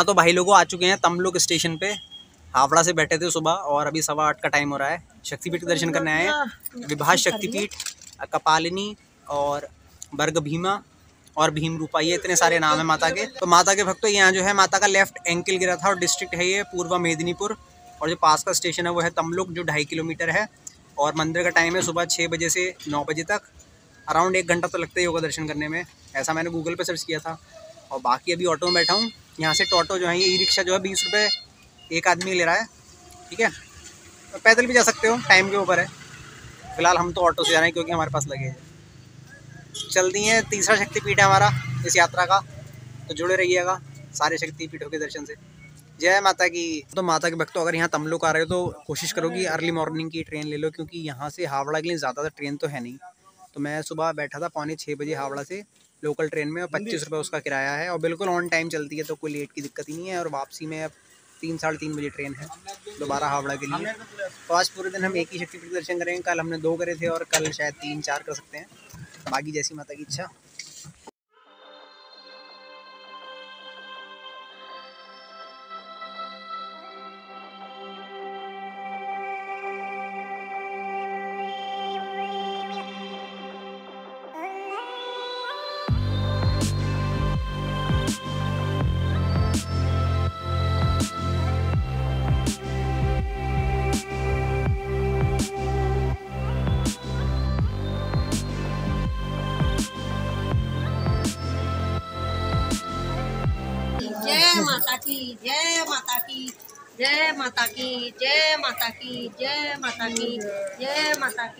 हाँ तो भाई लोगों आ चुके हैं तमलुक स्टेशन पे। हावड़ा से बैठे थे सुबह और अभी सवा आठ का टाइम हो रहा है। शक्तिपीठ के दर्शन करने आए हैं। विभाष शक्तिपीठ कपालिनी और बर्ग भीमा और भीम रूपा ये इतने सारे नाम है माता के। तो माता के भक्तों यहाँ जो है माता का लेफ़्ट एंकल गिरा था और डिस्ट्रिक्ट है ये पूर्वा मेदिनीपुर। और जो पास का स्टेशन है वो है तमलुक जो ढाई किलोमीटर है। और मंदिर का टाइम है सुबह छः बजे से नौ बजे तक। अराउंड एक घंटा तो लगता ही होगा दर्शन करने में। ऐसा मैंने गूगल पर सर्च किया था। और बाकी अभी ऑटो में बैठा हूँ। यहाँ से टोटो जो है, ये ई रिक्शा जो है, बीस रुपये एक आदमी ले रहा है, ठीक है? तो पैदल भी जा सकते हो, टाइम के ऊपर है। फ़िलहाल हम तो ऑटो से जा रहे हैं, क्योंकि हमारे पास लगे हैं। चलती हैं, तीसरा शक्तिपीठ है हमारा, इस यात्रा का। तो जुड़े रहिएगा, सारे शक्तिपीठों के दर्शन से। जय माता की। तो माता के भक्तों, अगर यहाँ तमलुक आ रहे हो तो कोशिश करो कि अर्ली मॉर्निंग की ट्रेन ले लो, क्योंकि यहाँ से हावड़ा के लिए ज़्यादातर ट्रेन तो है नहीं। तो मैं सुबह बैठा था, पौने छः बजे हावड़ा से लोकल ट्रेन में और पच्चीस रुपये उसका किराया है और बिल्कुल ऑन टाइम चलती है तो कोई लेट की दिक्कत ही नहीं है और वापसी में अब तीन साढ़े तीन बजे ट्रेन है दोबारा हावड़ा के लिए। तो आज पूरे दिन हम एक ही शक्ति दर्शन करेंगे कल हमने दो करे थे और कल शायद तीन चार कर सकते हैं। बाकी जैसी माता की इच्छा। की, जय माता की, जय माता की, जय माता की, जय माता की, जय माता की।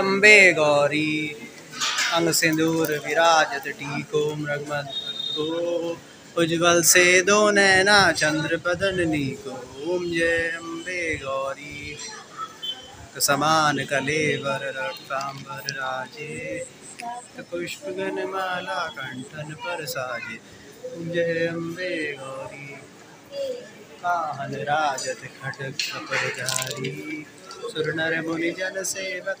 अम्बे गौरी, अंग सिंदूर विराजत टीको, मृगमद को उज्जवल से दो नैना चंद्र बदन नीको। ओम जय अम्बे गौरी, समान कलेवर रक्तांबर राजे पुष्प माला कंठन पर साजे। जय अम्बे गौरी काहन राजत खटक धारी सुर नर मुनि जन सेवक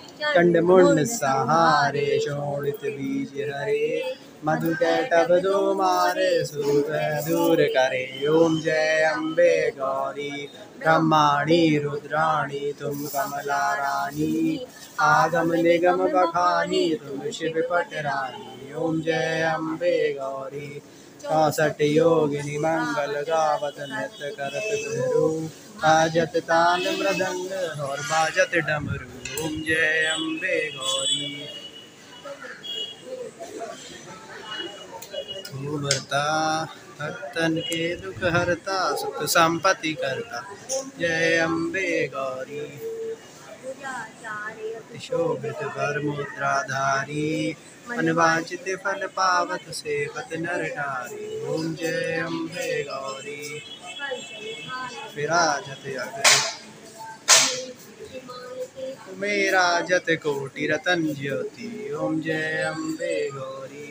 कंडमुंड सहारे शोणित बीज हरे। मधु कैटभ दो मारे सूत दूर करे। ओम जय अम्बे गौरी, ब्रह्माणी, रुद्राणी, तुम कमला रानी आगम निगम बखानी, तुम शिव पट रानी ओम जय अम्बे गौरी, चौसठ योगिनी मंगल गावत नृत्य करत गुरु। बाजत ताल मृदंग और बाजत डमरू ओम जय अम्बे गौरी। उभरता भक्तन के दुख हरता, सुख संपत्ति करता, जय अम्बे गौरी। शोभित कर मुद्राधारी अनवांचित फल पावत सेवत नर नारी। ओम जय अम्बे गौरी। विराजत अग्र मेरा जत कोटि रतन ज्योति, ओम जय अम्बे गौरी।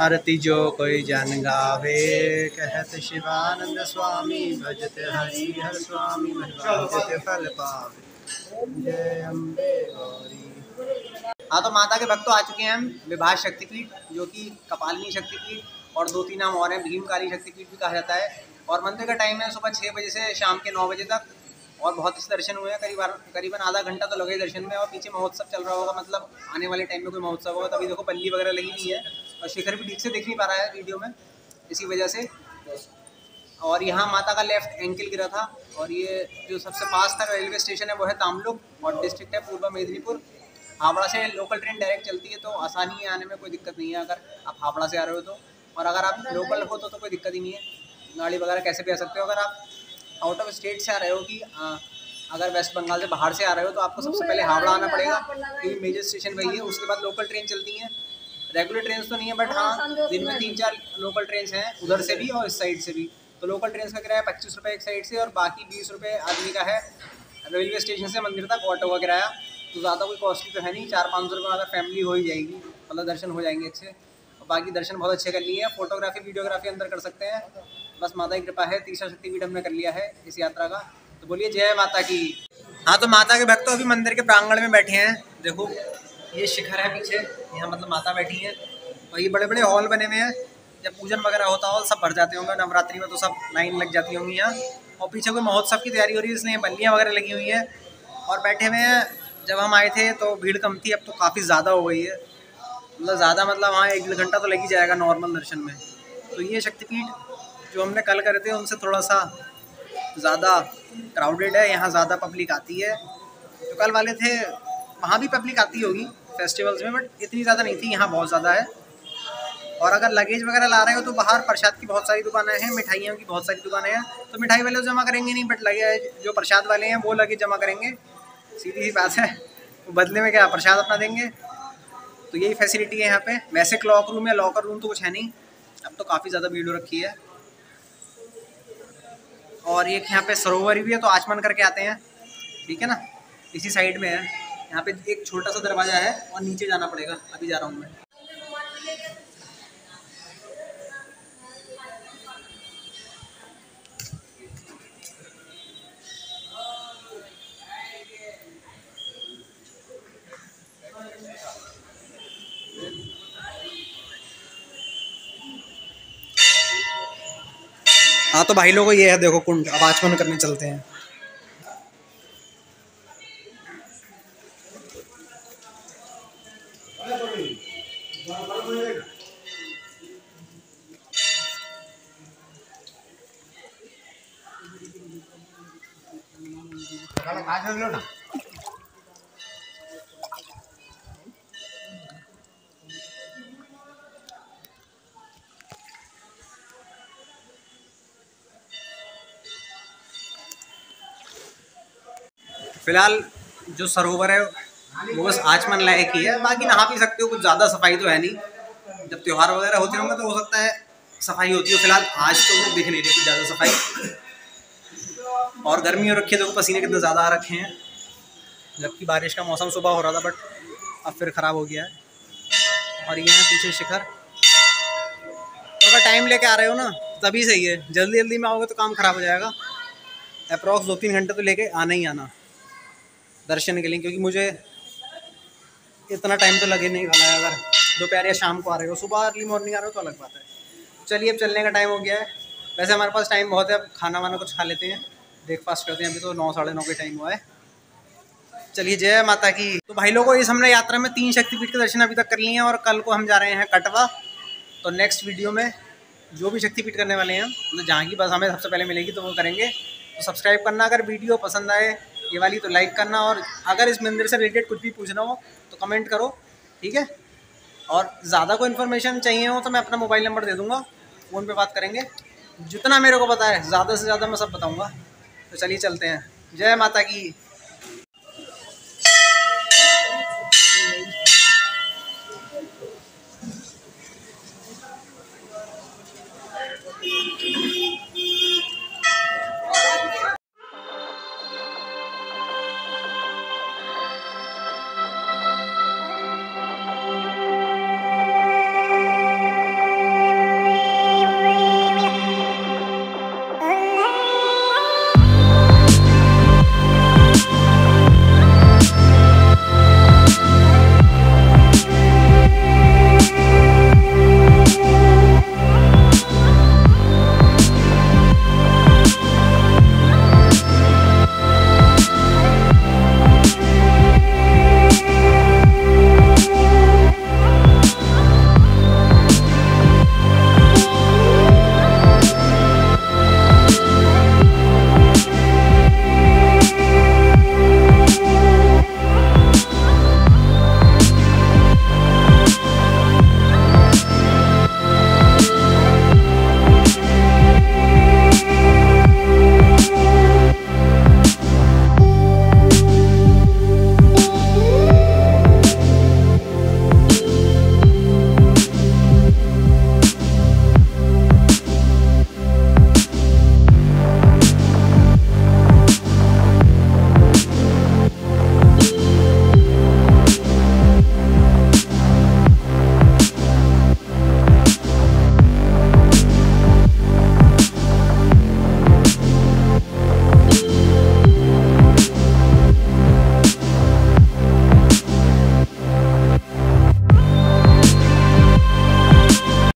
आरती जो कोई जन गावे, कहत शिवानंद स्वामी, भजत हरि हर स्वामी, भजत फल पावे। जय अम्बे गौरी। हाँ तो माता के भक्त तो आ चुके हैं हम, विभाष शक्तिपीठ जो कि कपालिनी शक्तिपीठ और दो तीन नाम और हैं भीमकाली शक्तिपीठ भी कहा जाता है। और मंदिर का टाइम है सुबह छः बजे से शाम के नौ बजे तक। और बहुत से दर्शन हुए हैं करीबन करीबन आधा घंटा तो लगे दर्शन में। और पीछे महोत्सव चल रहा होगा मतलब आने वाले टाइम में कोई महोत्सव होगा, तभी देखो पल्ली वगैरह लगी हुई है। और शिखर भी ठीक से देख नहीं पा रहा है वीडियो में, इसी वजह से। और यहाँ माता का लेफ़्ट एंकल गिरा था। और ये जो सबसे पास था रेलवे स्टेशन है, वो है तामलुक और डिस्ट्रिक्ट है पूर्व मेदिनीपुर। हावड़ा से लोकल ट्रेन डायरेक्ट चलती है तो आसानी है आने में, कोई दिक्कत नहीं है। अगर आप हावड़ा से आ रहे हो तो। और अगर आप लोकल हो तो, तो कोई दिक्कत ही नहीं है। गाड़ी वगैरह कैसे भी आ सकते हो। अगर आप आउट ऑफ़ स्टेट से आ रहे हो कि आ, अगर वेस्ट बंगाल से बाहर से आ रहे हो तो आपको सबसे पहले हावड़ा आना पड़ेगा। क्योंकि मेजर स्टेशन वही है उसके बाद लोकल ट्रेन चलती हैं। रेगुलर ट्रेन तो नहीं है बट हाँ दिन में तीन चार लोकल ट्रेन हैं उधर से भी और इस साइड से भी। तो लोकल ट्रेन का किराया पच्चीस रुपये एक साइड से और बाकी बीस रुपये आदमी का है। रेलवे स्टेशन से मंदिर तक ऑटो का किराया। तो ज़्यादा कोई कॉस्टली तो है नहीं। चार पाँच सौ रुपये अगर फैमिली हो ही जाएगी मतलब दर्शन हो जाएँगे अच्छे। बाकी दर्शन बहुत अच्छे कर लिए हैं। फोटोग्राफी, वीडियोग्राफी अंदर कर सकते हैं। बस माता की कृपा है, तीसरा शक्तिपीठ हमने कर लिया है इस यात्रा का। तो बोलिए, जय माता की। हाँ तो माता के भक्त तो अभी मंदिर के प्रांगण में बैठे हैं। देखो, ये शिखर है पीछे। यहाँ मतलब माता बैठी है। और ये बड़े बड़े हॉल बने हुए हैं। जब पूजन वगैरह होता हो सब भर जाते होंगे। नवरात्रि में तो सब लाइन लग जाती होंगी यहाँ। और पीछे कोई महोत्सव की तैयारी हो रही है, इसलिए बल्लियाँ वगैरह लगी हुई है। और बैठे हुए हैं। जब हम आए थे तो भीड़ कम थी। अब तो काफ़ी ज़्यादा हो गई है। मतलब ज़्यादा मतलब हाँ एक घंटा तो लग ही जाएगा नॉर्मल दर्शन में। तो ये शक्तिपीठ जो हमने कल करे थे, उनसे थोड़ा सा ज़्यादा क्राउडेड है, यहाँ ज़्यादा पब्लिक आती है। जो कल वाले थे, वहाँ भी पब्लिक आती होगी फेस्टिवल्स में बट इतनी ज़्यादा नहीं थी, यहाँ बहुत ज़्यादा है। और अगर लगेज वगैरह ला रहे हो तो बाहर प्रसाद की बहुत सारी दुकानें हैं, मिठाइयों की बहुत सारी दुकानें हैं। तो मिठाई वाले जमा करेंगे नहीं बट लगे जो प्रसाद वाले हैं, वो लगेज जमा करेंगे। सीधी सी बात है, वो बदले में क्या, प्रसाद अपना देंगे। तो यही फैसिलिटी है यहाँ पे। वैसे क्लॉक रूम या लॉकर रूम तो कुछ है नहीं। अब तो काफ़ी ज़्यादा भीड़ रखी है। और एक यहाँ पे सरोवर भी है तो आचमन करके आते हैं। ठीक है ना? इसी साइड में है। यहाँ पे एक छोटा सा दरवाज़ा है और नीचे जाना पड़ेगा। अभी जा रहा हूँ मैं। हाँ तो भाई लोगों ये है देखो कुंड। अब आचमन करने चलते हैं ना? फ़िलहाल जो सरोवर है, वो बस आचमन लायक ही है। बाकी नहा भी सकते हो, कुछ ज़्यादा सफ़ाई तो है नहीं। जब त्यौहार वगैरह होते होंगे तो हो सकता है सफ़ाई होती हो। फ़िलहाल आज तो दिख नहीं रही कुछ ज़्यादा सफ़ाई। और गर्मी हो रखी है, देखो पसीने कितने ज़्यादा आ रखे हैं। जबकि बारिश का मौसम सुबह हो रहा था बट अब फिर ख़राब हो गया है। और ये है पीछे शिखर। तो अगर टाइम लेके आ रहे हो ना, तभी सही है। जल्दी जल्दी में आओगे तो काम ख़राब हो जाएगा। अप्रॉक्स दो तीन घंटे तो लेके आना ही आना। दर्शन के लिए, क्योंकि मुझे इतना टाइम तो लगे नहीं वाला है, अगर दोपहर या शाम को आ रहे हो। सुबह अर्ली मॉर्निंग आ रहे हो तो अलग बात है। चलिए, अब चलने का टाइम हो गया है। वैसे हमारे पास टाइम बहुत है, अब खाना वाना कुछ खा लेते हैं। ब्रेकफास्ट करते हैं, अभी तो नौ, साढ़े नौ के टाइम हुआ है। चलिए, जय माता की। तो भाई लोगों इस हमने यात्रा में तीन शक्तिपीठ के दर्शन अभी तक कर लिए हैं, और कल को हम जा रहे हैं कटवा। तो नेक्स्ट वीडियो में जो भी शक्तिपीठ करने वाले हैं मतलब जहाँ की बस हमें सबसे पहले मिलेगी तो वो करेंगे। तो सब्सक्राइब करना, अगर वीडियो पसंद आए ये वाली तो लाइक करना और अगर इस मंदिर से रिलेटेड कुछ भी पूछना हो तो कमेंट करो, ठीक है? और ज़्यादा कोई इन्फॉर्मेशन चाहिए हो तो मैं अपना मोबाइल नंबर दे दूँगा फ़ोन पर बात करेंगे। जितना मेरे को पता है, ज़्यादा से ज़्यादा मैं सब बताऊँगा। तो चलिए चलते हैं। जय माता की।